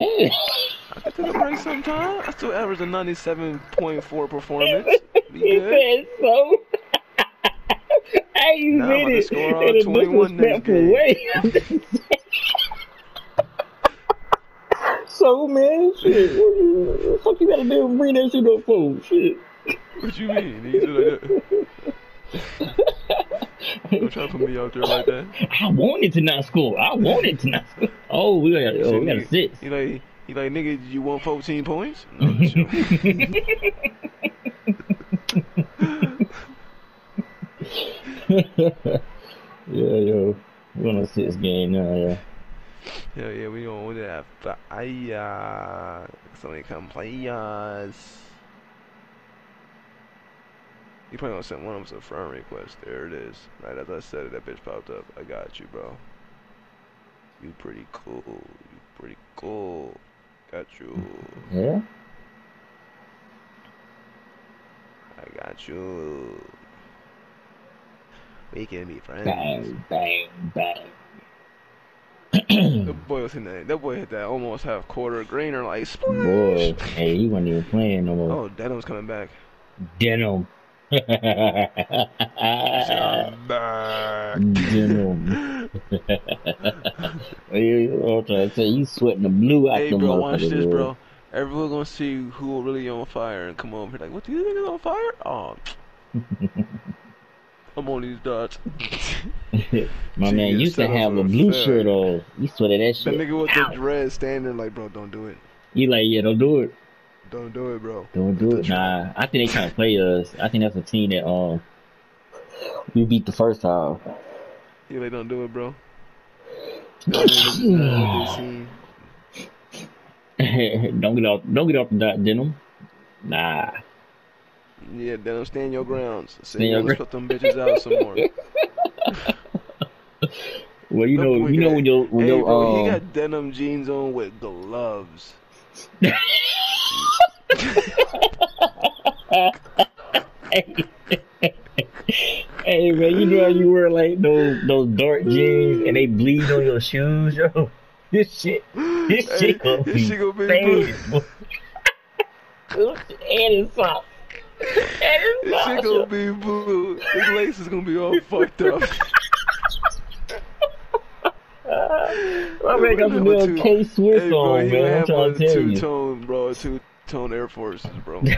I can take a break sometime. I still average a 97.4 performance. Be good. so. I ain't Now I'm mean about to it score a 21 next game. way. so man, shit, what, you- what the fuck you gotta do to bring that shit up for? Shit. What you mean? You do like that? Don't try to put me out there like that. I wanted to not score. I wanted to not score. Oh, we got oh, we got a nigga, six. He like, he like, nigga, you want 14 points? No, sure. yeah, yo, we on a six game now, yeah. Hell yeah, we on that fire. Uh, Somebody come play us. You probably gonna send one of us a friend request. There it is. Right as I said it, that bitch popped up. I got you, bro. You pretty cool. You pretty cool. Got you. Yeah. I got you. We can be friends. Bang, bang, bang. That boy was hitting that. That boy hit that almost half quarter greener like splash. Boy, hey, he wasn't even playing no more. Oh, Denham's coming back. Denim. I'm back. Denim. you know what I'm trying to say? You sweating the blue out Hey, the bro, watch this, bro. Everyone gonna see who really on fire and come over here like, what these niggas on fire? Oh, I'm on these dots. My man you used to have a blue fair. shirt on. You sweated that That shit. nigga with Ow. the dread standing like, bro, don't do it. You like, yeah, don't do it. Don't do it, bro. Don't do it. Nah, I think they trying to play us. I think that's a team that um we beat the first time. You like, don't do it, bro. That nigga- that nigga seen. don't get off don't get off the dot denim. Nah. Yeah, then stand your grounds. Stand your let's put them bitches out some more. Well you That know you know when your when hey, your bro, he um got denim jeans on with gloves. Hey man, you know how you wear like those those dark jeans and they bleed on your shoes, yo. This shit, this Hey, shit gonna this be shit gonna faded, boy. and it's soft. And it's This shit gonna be blue. His lace is gonna be all fucked up. My man got some little K Swiss hey, bro, on, man. I'm trying to tell two you. tone, bro, two tone Air Forces, bro.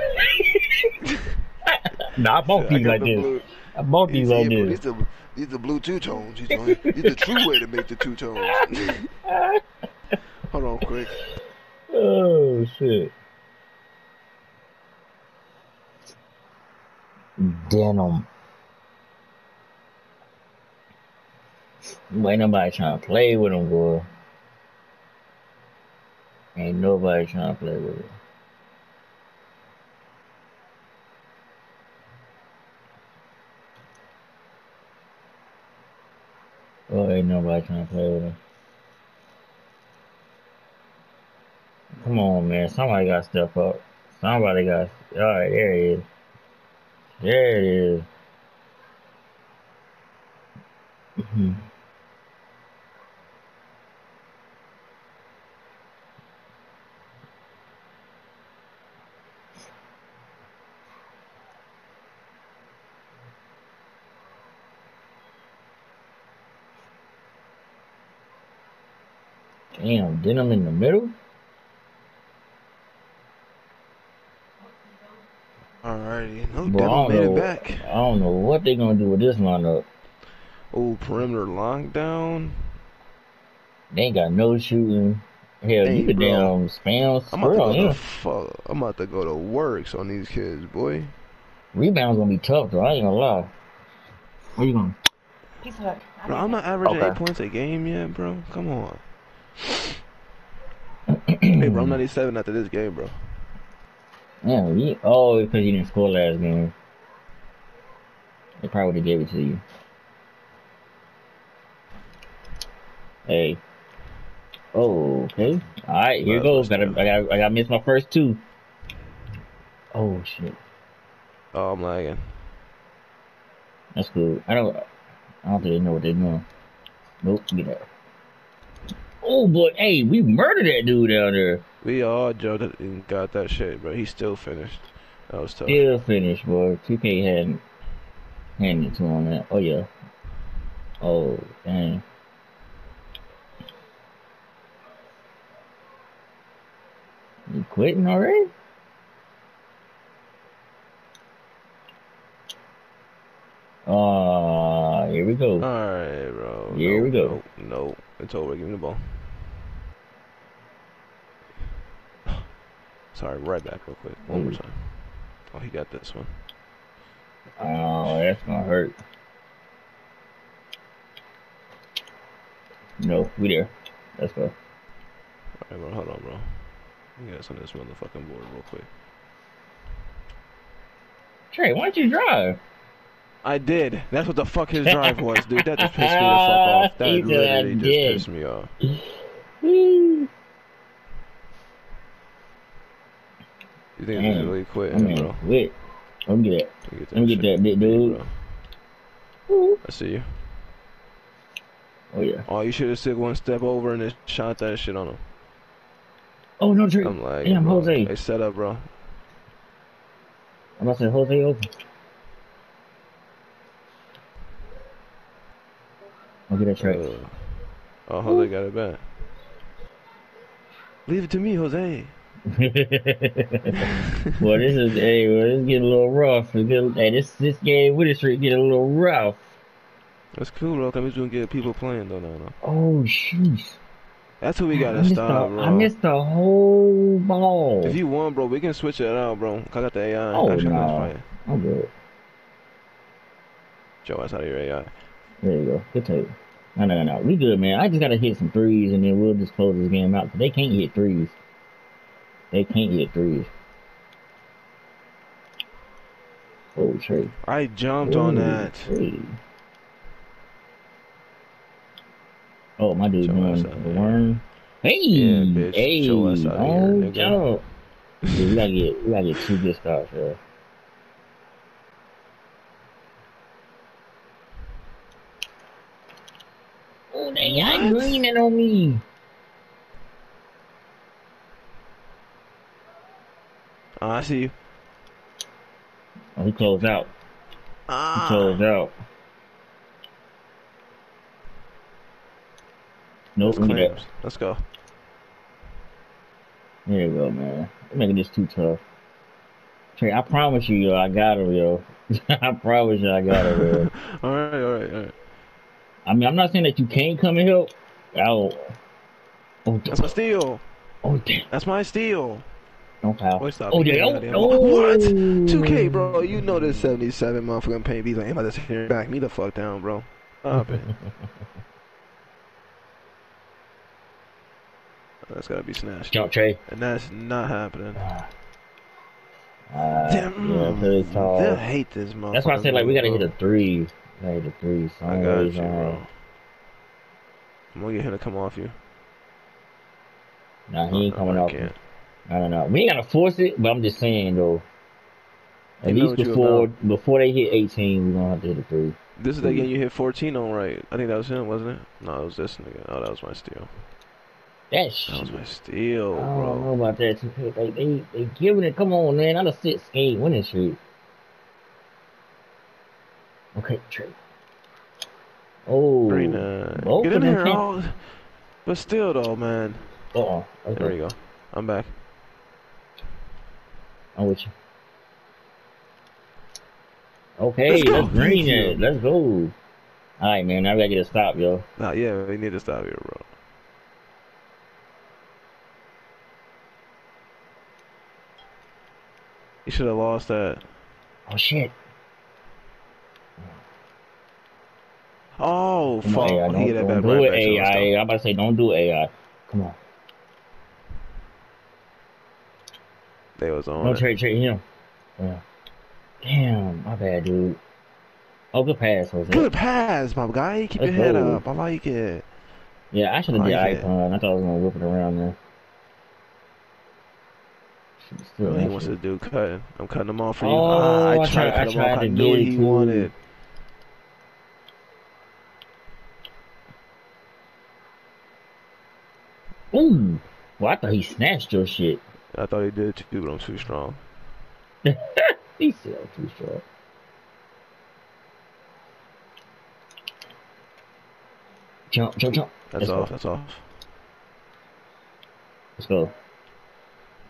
Nah, I bought these like the this. blue. I bought these like this. These are these are blue two tones. These are these are the true way to make the two tones. Hold on, quick. Oh shit. Denim. Ain't nobody trying to play with them, boy. Ain't nobody trying to play with them. Oh, ain't nobody trying to play with them. Come on, man. Somebody got to step up. Somebody got. All right, there it is. There it is. Mhm. Damn, denim in the middle? Alrighty, no Bro, I Devil don't made know. it back. I don't know what they're gonna do with this lineup. Oh, perimeter lockdown. They ain't got no shooting. Hell, Hey, you could damn spam I'm about to go yeah. to fuck. I'm about to go to works on these kids, boy. Rebounds gonna be tough though. I ain't gonna lie. Where you going? Peace Bro, I'm not averaging Okay. eight points a game yet, bro. Come on. Hey, bro, I'm hmm. 97 after this game, bro. Yeah, you, oh, because you didn't score last game. They probably would have gave it to you. Hey. Oh, okay. All right, here goes. Gotta, I got, I got missed my first two. Oh shit, Oh, I'm lagging. that's cool. I don't, I don't think they know what they're doing. Nope, get out. Oh, but hey, we murdered that dude down there. We all jumped and got that shit, bro. He still finished. That was tough. Still finished, bro. 2K hadn't handed it to him that. Oh, yeah. Oh, dang. You quitting already? Ah, here we go. Alright, bro. Here Nope, we go. Nope, nope. It's over. Give me the ball. Sorry, right back real quick. One more hmm. time. Oh, he got this one. Oh, that's gonna hurt. No, we there. Let's go. Alright, bro. Hold on, bro. Let me get on this motherfucking board real quick. Trey, why don't you drive? I did. That's what the fuck his drive was, dude. That just pissed me the fuck off. That He literally just did. pissed me off. You think Damn. really quit, I mean, bro? wait. Let me get get Let me get that big dude. Bro. I see you. Oh yeah. Oh, you should have took one step over and just shot that shit on him. Oh no, Trey. I'm like, Damn, bro. Jose. Hey, set up, bro. I'm about to say Jose open. I'll get that Trey. Uh, oh, Jose got it back. Leave it to me, Jose. well, this is hey, well, this getting a little rough. It's getting- hey, this this game with the street getting a little rough. That's cool, bro. That means we can get people playing, though, now. Oh jeez. That's what we gotta stop, bro. I missed the whole ball. If you won, bro, we can switch it out, bro. 'Cause I got the AI. Oh, no. I'm good. Joe, that's out of your AI. There you go. Good take. No, no, no, no. We good, man. I just gotta hit some threes and then we'll just close this game out. 'cause they can't hit threes. They can't get threes. Oh, Trey. I jumped on that. Trey. Oh, my dude's Show doing us the out here. worm. Hey, Yeah, bitch. hey, Show us out here, oh, nigga. Dude, we gotta get, we gotta get two good stops, yo. Oh, they got What? greening on me. Oh, I see you. Oh, he closed out. He Ah. closed out. Nope, That's look at that. clams. Let's go. There you go, man. They're making this too tough. Trey, I promise you, yo, I got her, yo. I promise you, I got her, yo. all right, all right, all right. I mean, I'm not saying that you can't come and help. Oh, oh, That's my steal. oh, damn. That's my steal. Don't foul. Boy, stop Oh, yeah. that damn Oh. What? oh. 2K, bro. You know this 77 motherfucking paint be like, I'm about to sit here and back me the fuck down, bro. Stop it. That's gotta be snatched. Jump, Trey. And that's not happening. Uh, Damn. yeah, pretty. They'll hate this motherfucker. That's why I said, like, we gotta hit a three. We gotta hit a three. I Some got ways, you, bro. I'm gonna get him to come off you. Nah, he ain't coming I off. I don't know. We ain't gotta force it, but I'm just saying, though. At You least before before they hit 18, we're gonna have to hit a three. This is the game you hit 14 on, right? I think that was him, wasn't it? No, it was this nigga. Oh, that was my steal. That That was my steal, I don't know about that. Like they, they giving it. Come on, man. Not a sit skate winning streak. Okay, Trey. Oh, Very nice. Get in here, there, oh. But still, though, man. There Okay, we go. I'm back. I'm with you. Okay, Let's let's, go. green it. Let's go. All right, man. Now we gotta get a stop, yo. Nah, yeah, we need to stop here, bro. You should have lost that. Oh shit. Oh, Come fuck. on, AI. Don't, get that don't back do right it, back to us, AI. I'm about to say, don't do AI. Come on. They was on No it. trade, trade him. Yeah. Damn, my bad, dude. Oh, good pass, Jose. Good pass, my guy. Keep Let's your head go. up. I like it. Yeah, I should have I did icon. I thought I was gonna whip it around there. Still, he that wants shit. to do cutting. I'm cutting him off for you. Oh, ah, I I tried, tried- to cut I tried off. I knew get what he too. wanted. Well, I thought he snatched your shit. I thought he did too, but I'm too strong. he said I'm too strong. Jump, jump, jump. That's Let's off. go. That's off. Let's go.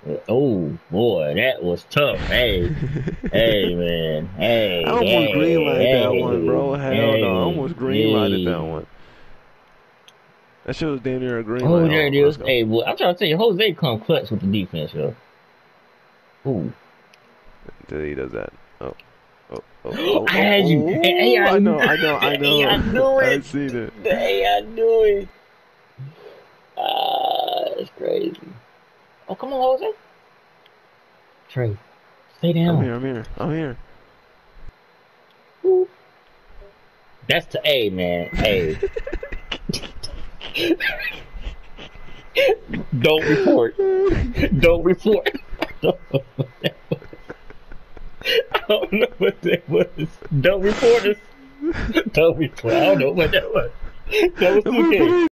Uh, Oh boy, that was tough. Hey, hey man, hey. I almost hey, green lighted that one, bro. Hell hey, no, I almost green lighted that one. That shit was damn near a green Oh, there it Let's is. go. Hey, boy, I'm trying to tell you, Jose come clutch with the defense, yo. Ooh. Until he does that. Oh. Oh, oh, oh, I had you. oh, Hey, hey, I I know, I know, I know. Hey, I knew I seen it. Hey, I knew it. Ah, that's crazy. Oh, come on, Jose. Trey, stay down. I'm here, I'm here, I'm here. Ooh. That's to A, man. Hey. Don't report. Don't report. I don't know what that was. Don't report us. Don't report. I don't know what that was. That was okay.